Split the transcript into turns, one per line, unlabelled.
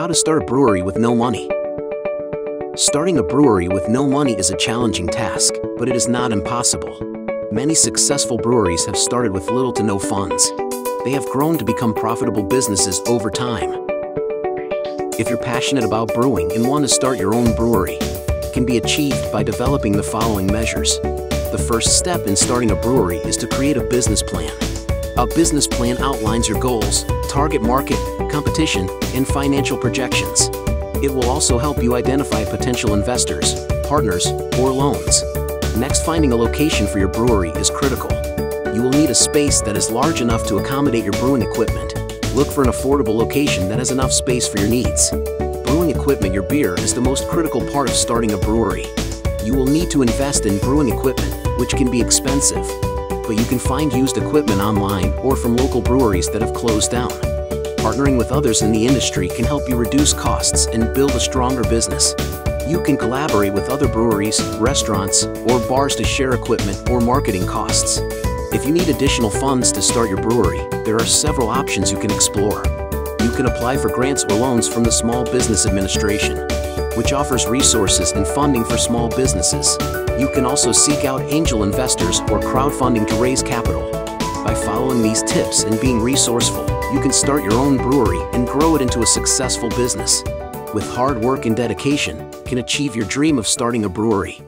How to start a brewery with no money. Starting a brewery with no money is a challenging task, but it is not impossible. Many successful breweries have started with little to no funds. They have grown to become profitable businesses over time. If you're passionate about brewing and want to start your own brewery, it can be achieved by developing the following measures. The first step in starting a brewery is to create a business plan. A business plan outlines your goals, target market, competition, and financial projections. It will also help you identify potential investors, partners, or loans. Next, finding a location for your brewery is critical. You will need a space that is large enough to accommodate your brewing equipment. Look for an affordable location that has enough space for your needs. Brewing equipment your beer is the most critical part of starting a brewery. You will need to invest in brewing equipment, which can be expensive, but you can find used equipment online or from local breweries that have closed down. Partnering with others in the industry can help you reduce costs and build a stronger business. You can collaborate with other breweries, restaurants, or bars to share equipment or marketing costs. If you need additional funds to start your brewery, there are several options you can explore. You can apply for grants or loans from the Small Business Administration, which offers resources and funding for small businesses. You can also seek out angel investors or crowdfunding to raise capital. By following these tips and being resourceful, you can start your own brewery and grow it into a successful business. With hard work and dedication, can achieve your dream of starting a brewery.